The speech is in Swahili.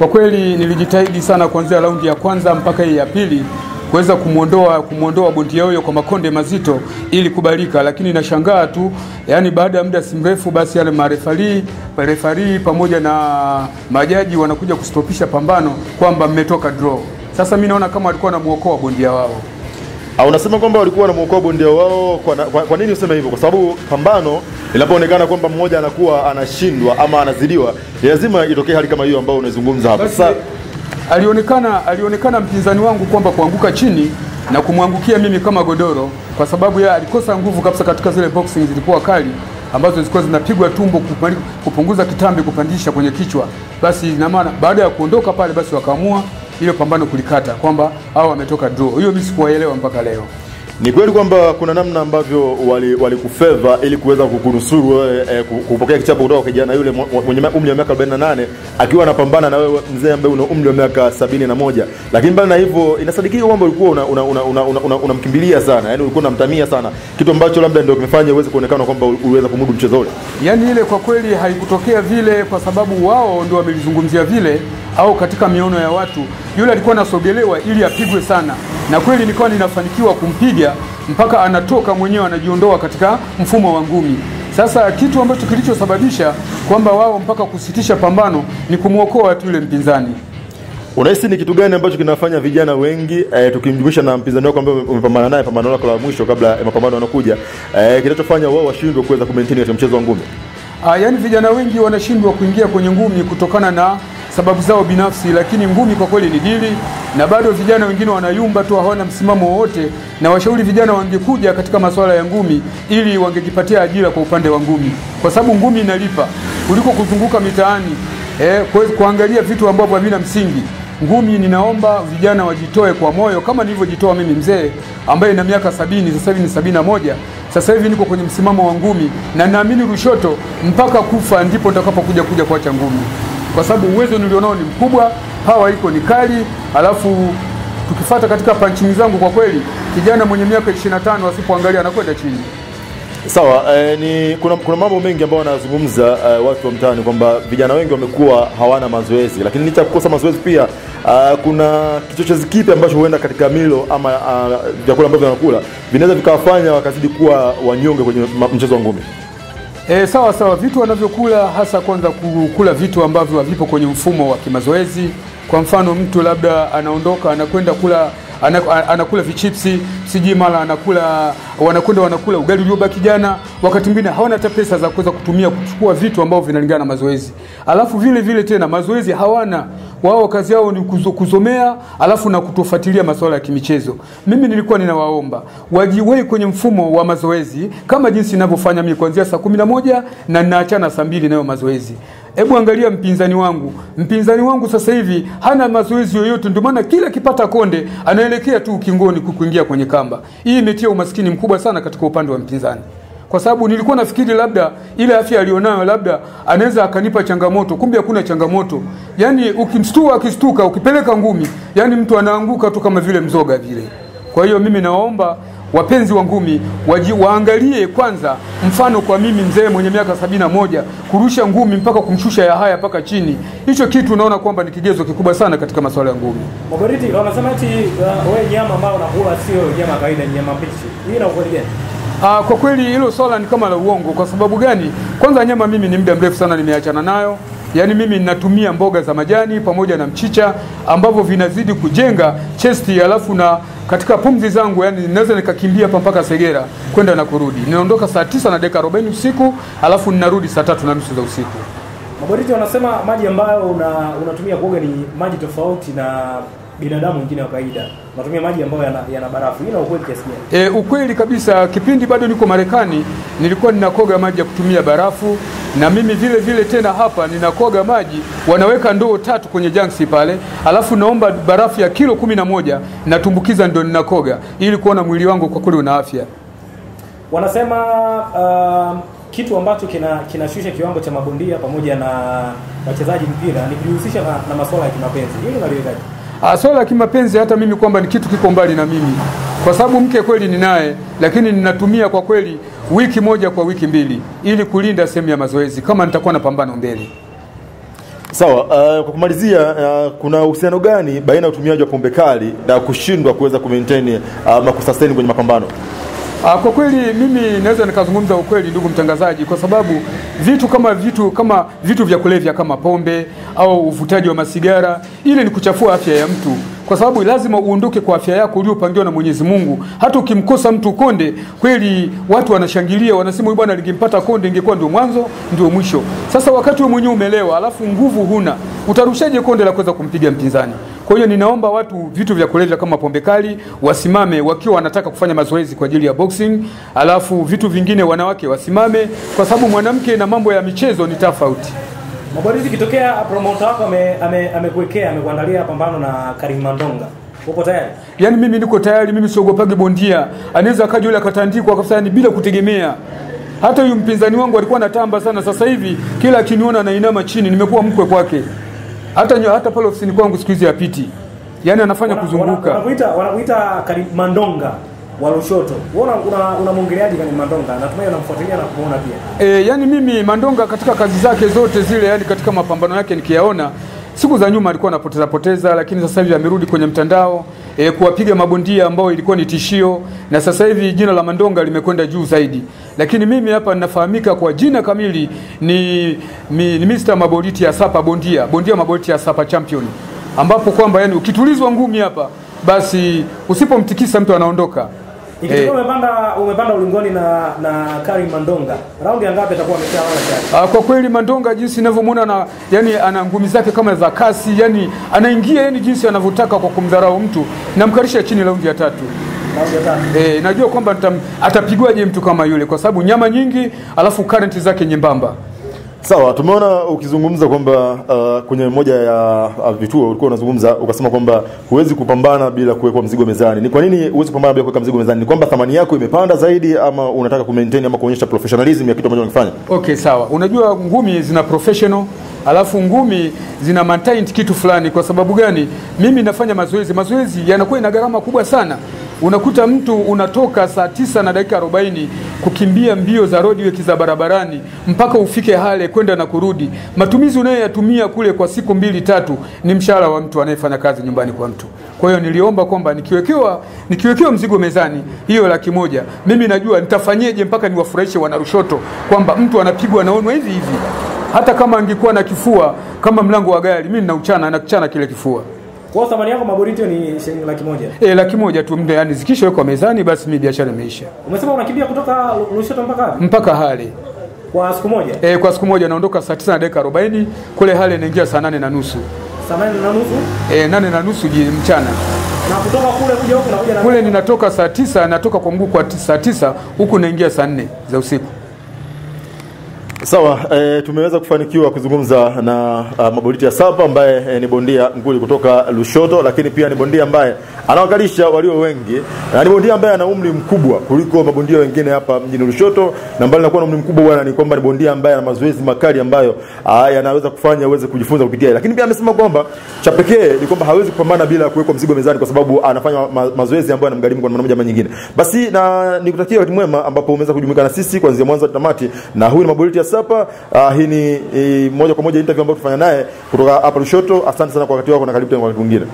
kwa kweli nilijitahidi sana kuanzia raundi ya kwanza mpaka hii ya pili kuweza kumwondoa kumwondoa bondia huyo kwa makonde mazito ili kubalika, lakini nashangaa tu, yani baada ya muda si mrefu, basi yale marefari refari pamoja na majaji wanakuja kustopisha pambano kwamba mmetoka draw. Sasa mimi naona kama walikuwa wanamuokoa bondia wao. Ha, unasema kwamba walikuwa wanamuokoa bondia wao kwa, na- kwa, kwa nini useme hivyo? Kwa sababu pambano linapoonekana kwamba mmoja anakuwa anashindwa ama anazidiwa, ni lazima itokee hali kama hiyo ambayo unaizungumza hapa. Sasa alionekana alionekana mpinzani wangu kwamba kuanguka chini na kumwangukia mimi kama godoro, kwa sababu yeye alikosa nguvu kabisa katika zile boxing zilikuwa kali ambazo zilikuwa zinapigwa tumbo kupunguza kitambi kupandisha kwenye kichwa. Basi ina maana baada ya kuondoka pale, basi wakaamua ile pambano kulikata kwamba hao wametoka draw. Hiyo mimi sikuwaelewa mpaka leo. Ni kweli kwamba kuna namna ambavyo walikufedha wali ili kuweza kukunusuru wewe eh, kupokea kichapo kutoka kwa kijana yule mw- mwenye umri wa miaka 48 akiwa anapambana na wewe mzee ambaye una umri wa miaka sabini na moja. Lakini bali na hivyo inasadikika kwamba ulikuwa unamkimbilia una, una, una, una, una una sana yani ulikuwa unamtamia sana kitu ambacho labda ndio kimefanya uweze kuonekana kwamba uliweza kumudu mchezo ule Yani ile kwa kweli haikutokea vile, kwa sababu wao ndio wamelizungumzia vile, au katika miono ya watu, yule alikuwa anasogelewa ili apigwe sana, na kweli nilikuwa ninafanikiwa kumpiga mpaka anatoka mwenyewe, anajiondoa katika mfumo wa ngumi. Sasa kitu ambacho kilichosababisha kwamba wao mpaka kusitisha pambano ni kumwokoa watu yule mpinzani. Unahisi ni kitu gani ambacho kinafanya vijana wengi eh, tukimjumuisha na mpinzani wako ambaye umepambana naye pambano lako la mwisho kabla ya mapambano yanakuja eh, kinachofanya wao washindwe kuweza kumaintain katika mchezo wa ngumi? Ah, yani vijana wengi wanashindwa kuingia kwenye ngumi kutokana na sababu zao binafsi, lakini ngumi kwa kweli ni dili, na bado vijana wengine wanayumba tu, hawana msimamo wowote, na washauri vijana wangekuja katika masuala ya ngumi ili wangejipatia ajira kwa upande wa ngumi, kwa sababu ngumi inalipa kuliko kuzunguka mitaani eh, kwa kuangalia vitu ambavyo havina msingi. Ngumi, ninaomba vijana wajitoe kwa moyo kama nilivyojitoa mimi mzee ambaye na miaka sabini, sasa hivi ni sabini na moja. Sasa hivi niko kwenye msimamo wa ngumi na naamini Lushoto mpaka kufa ndipo nitakapokuja kuja kuacha ngumi, kwa sababu uwezo nilionao ni mkubwa, hawa iko ni kali, alafu tukifata katika punching zangu, kwa kweli kijana mwenye miaka 25 asipoangalia anakwenda chini. Sawa, eh, ni kuna, kuna mambo mengi ambayo wanazungumza eh, watu wa mtaani kwamba vijana wengi wamekuwa hawana mazoezi, lakini licha kukosa mazoezi pia uh, kuna kichochezi kipi ambacho huenda katika milo ama vyakula uh, ambavyo wanakula vinaweza vikawafanya wakazidi kuwa wanyonge kwenye mchezo wa ngumi. E, sawa sawa, vitu wanavyokula hasa, kwanza kukula vitu ambavyo havipo kwenye mfumo wa kimazoezi. Kwa mfano, mtu labda anaondoka anakwenda kula ana- anakula vichipsi sijui mara anakula wanakwenda wanakula ugali uliobaki jana, wakati mwingine hawana hata pesa za kuweza kutumia kuchukua vitu ambavyo vinalingana na mazoezi. Alafu vile vile tena mazoezi hawana wao, kazi yao ni kuzo, kuzomea alafu na kutofuatilia masuala ya kimichezo. Mimi nilikuwa ninawaomba wajiwei kwenye mfumo wa mazoezi kama jinsi ninavyofanya mimi kuanzia saa kumi na moja na ninaachana saa mbili nayo mazoezi. Hebu angalia mpinzani wangu, mpinzani wangu sasa hivi hana mazoezi yoyote, ndio maana kila kipata konde anaelekea tu ukingoni kuingia kwenye kamba. Hii imetia umaskini mkubwa sana katika upande wa mpinzani, kwa sababu nilikuwa nafikiri labda ile afya alionayo labda anaweza akanipa changamoto, kumbe hakuna changamoto. Yani ukimstua akistuka, ukipeleka ngumi, yani mtu anaanguka tu kama vile mzoga vile. Kwa hiyo mimi nawaomba wapenzi wa ngumi waangalie kwanza mfano kwa mimi mzee mwenye miaka sabini na moja kurusha ngumi mpaka kumshusha ya haya mpaka chini. Hicho kitu unaona kwamba ni kigezo kikubwa sana katika masuala ya ngumi. Wanasema eti uh, wewe nyama ambayo unakula sio nyama kawaida, nyama mbichi. Hii ina? Ah, kwa kweli hilo swala ni kama la uongo. Kwa sababu gani? Kwanza nyama mimi ni muda mrefu sana nimeachana nayo. Yaani mimi ninatumia mboga za majani pamoja na mchicha ambavyo vinazidi kujenga chesti, alafu na katika pumzi zangu, yani ninaweza nikakimbia hapa mpaka Segera kwenda na kurudi. Ninaondoka saa tisa na dakika arobaini usiku, alafu ninarudi saa tatu na nusu za usiku. Maboriti wanasema maji ambayo una, kuoga ni maji tofauti na binadamu wengine wa kawaida. Unatumia maji ambayo yana, yana barafu. Hii ina ukweli kiasi gani? E, ukweli kabisa, kipindi bado niko Marekani nilikuwa ninakoga maji ya kutumia barafu, na mimi vile vile tena hapa ninakoga maji, wanaweka ndoo tatu kwenye janksi pale, alafu naomba barafu ya kilo kumi na moja natumbukiza, ndo ninakoga ili kuona mwili wangu kwa kweli una afya. Wanasema uh, kitu ambacho kinashusha kina kiwango cha mabondia pamoja na wachezaji mpira ni kujihusisha na, na masuala ya kimapenzi. Hili unaliwekaje? Ah, swala la kimapenzi hata mimi kwamba ni kitu kiko mbali na mimi, kwa sababu mke kweli ninaye, lakini ninatumia kwa kweli wiki moja kwa wiki mbili ili kulinda sehemu ya mazoezi kama nitakuwa na pambano mbele. Sawa, uh, kwa kumalizia uh, kuna uhusiano gani baina ya utumiaji wa pombe kali na kushindwa kuweza kumaintain uh, ama kusustain kwenye mapambano? Ah, Kwa kweli mimi naweza nikazungumza ukweli ndugu mtangazaji, kwa sababu vitu kama vitu kama vitu vya kulevya kama pombe au uvutaji wa masigara, ile ni kuchafua afya ya mtu, kwa sababu lazima uondoke kwa afya yako uliopangiwa na Mwenyezi Mungu. Hata ukimkosa mtu konde, kweli watu wanashangilia, wanasema huyu bwana, ningempata konde ingekuwa ndio mwanzo ndio mwisho. Sasa wakati wewe mwenyewe umelewa, alafu nguvu huna, utarushaje konde la kuweza kumpiga mpinzani? Kwa hiyo ninaomba watu vitu vya kulevya kama pombe kali wasimame wakiwa wanataka kufanya mazoezi kwa ajili ya boxing, alafu vitu vingine wanawake wasimame, kwa sababu mwanamke na mambo ya michezo ni tofauti. Mabadiliko ikitokea promoter wako ame- ame- amekuandalia pambano na Karim Mandonga. Uko tayari? Yaani mimi niko tayari, mimi siogopagi bondia. Anaweza akaja yule akatandikwa kabisa, yani bila kutegemea. Hata huyu mpinzani wangu alikuwa anatamba sana, sasa hivi kila akiniona anainama chini, nimekuwa mkwe kwake. Hata nyo, hata pale ofisini kwangu siku hizi hapiti, yaani anafanya Wana- kuzunguka. Wanakuita wanakuita Karim Mandonga wa Lushoto. Wewe una- una unamwongeleaje kani Mandonga? Natumai unamfuatilia na kumuona pia. E, yani mimi Mandonga katika kazi zake zote zile, yani katika mapambano yake nikiyaona, siku za nyuma alikuwa anapoteza poteza, lakini sasa hivi amerudi kwenye mtandao e, kuwapiga mabondia ambao ilikuwa ni tishio, na sasa hivi jina la Mandonga limekwenda juu zaidi. Lakini mimi hapa ninafahamika kwa jina kamili ni, ni, ni Mr. Maboliti ya Sapa bondia, bondia Maboliti ya Sapa champion, ambapo kwamba yani ukitulizwa ngumi hapa basi usipomtikisa mtu anaondoka. Ikitokea Eh. umepanda umepanda ulingoni na na Karim Mandonga. Raundi ya ngapi atakuwa tayari? Ah, kwa kweli Mandonga jinsi ninavyomuona na yani ana ngumi zake kama za kasi, yani anaingia yani jinsi anavyotaka kwa kumdharau mtu, namkarisha chini raundi ya tatu. E, najua kwamba atapigwaje mtu kama yule, kwa sababu nyama nyingi, alafu current zake nyembamba. Sawa, tumeona ukizungumza kwamba uh, kwenye moja ya uh, vituo ulikuwa unazungumza ukasema kwamba huwezi kupambana bila kuwekwa mzigo mezani. Ni kwa nini huwezi kupambana bila kuweka mzigo mezani? Ni kwamba thamani yako imepanda zaidi, ama unataka kumaintain ama kuonyesha professionalism ya kitu ambacho unakifanya? Okay, sawa. Unajua ngumi zina professional alafu ngumi zina maintain kitu fulani. Kwa sababu gani? Mimi nafanya mazoezi, mazoezi yanakuwa ina gharama kubwa sana. Unakuta mtu unatoka saa tisa na dakika 40 kukimbia mbio za roadwork za barabarani mpaka ufike Hale kwenda na kurudi. Matumizi unayoyatumia kule kwa siku mbili tatu ni mshahara wa mtu anayefanya kazi nyumbani kwa mtu. Kwa hiyo niliomba kwamba nikiwekewa nikiwekewa mzigo mezani hiyo laki moja, mimi najua nitafanyeje mpaka niwafurahishe wanarushoto kwamba mtu anapigwa naonwa hivi hivi. Hata kama angekuwa na kifua kama mlango wa gari, mimi nauchana nakuchana kile kifua. Kwa thamani yako Maborito ni shilingi laki moja. E, laki moja tu mde, yani zikishawekwa mezani basi mimi biashara imeisha Umesema unakimbia kutoka Lushoto mpaka wapi? mpaka Hale. Kwa siku moja. E, kwa siku moja naondoka saa tisa na dakika arobaini kule Hale naingia saa nane na nusu Saa nane na nusu. e, nane na nusu mchana Na kutoka kule kuja huku nakuja na kule ninatoka saa tisa natoka kwa mguu kwa saa tisa huku naingia saa nne za usiku. Sawa, e, tumeweza kufanikiwa kuzungumza na uh, Maboliti ya Sapa ambaye e, ni bondia nguli kutoka Lushoto, lakini pia ni bondia ambaye anawakalisha walio wengi na ni bondia ambaye ana umri mkubwa kuliko mabondia wengine hapa mjini Lushoto, na mbali na kuwa na umri mkubwa bwana, ni kwamba ni bondia ambaye ana mazoezi makali ambayo uh, yanaweza kufanya uweze kujifunza kupitia, lakini pia amesema kwamba cha pekee ni kwamba hawezi kupambana bila kuwekwa mzigo mezani, kwa sababu anafanya ma mazoezi ambayo yanamgharimu kwa namna moja ama nyingine. Basi na nikutakia wakati mwema ambapo umeweza kujumuika na sisi kuanzia mwanzo hadi tamati, na huyu ni Mabuliti ya Sapa. Uh, hii ni eh, moja kwa moja interview ambayo tufanya naye kutoka hapa Lushoto. Asante sana kwa wakati wako na karibu tena kwa wakati mwingine.